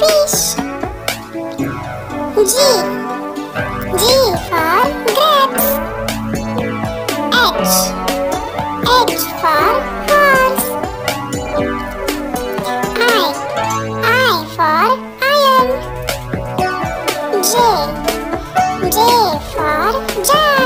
fish. G. G for grapes. H. H for horse. I. I for iron. J. J for jar.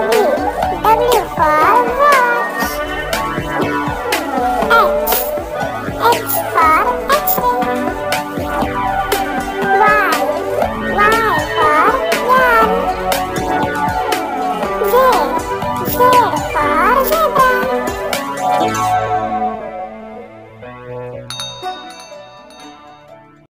W for watch. X. X for X-ray. Y. Y for yarn. Z. Z for